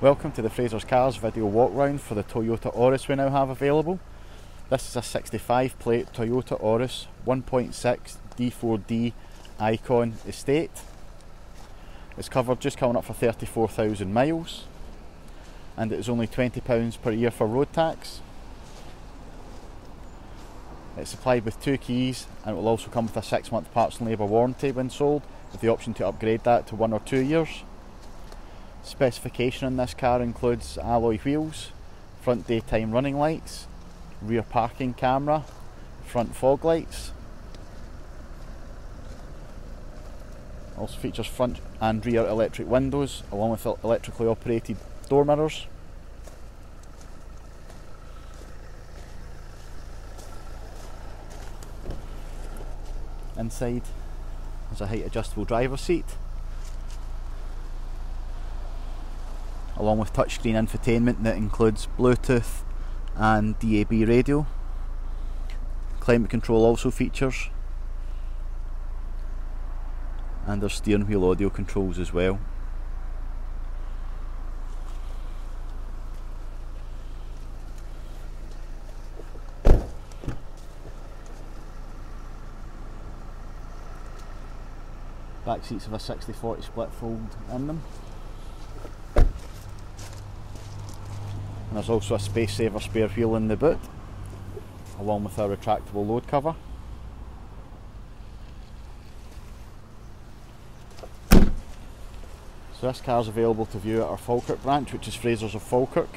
Welcome to the Fraser's Cars video walk round for the Toyota Auris we now have available. This is a 65 plate Toyota Auris 1.6 D4D Icon Estate. It's covered just coming up for 34,000 miles and it is only £20 per year for road tax. It's supplied with two keys and it will also come with a six month parts and labour warranty when sold with the option to upgrade that to one or two years. Specification on this car includes alloy wheels, front daytime running lights, rear parking camera, front fog lights. Also features front and rear electric windows along with electrically operated door mirrors. Inside there's a height adjustable driver seat along with touchscreen infotainment that includes Bluetooth and DAB radio. Climate control also features and there's steering wheel audio controls as well. Back seats have a 60-40 split fold in them. And there's also a space saver spare wheel in the boot, along with a retractable load cover. So this car is available to view at our Falkirk branch, which is Fraser's of Falkirk.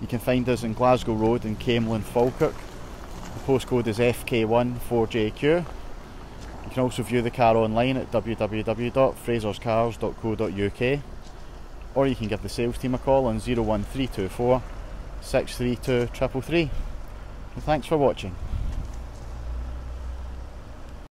You can find us in Glasgow Road in Camelon, Falkirk. The postcode is FK1 4JQ. You can also view the car online at www.fraserscars.co.uk or you can give the sales team a call on 01324 632 333. thanks for watching.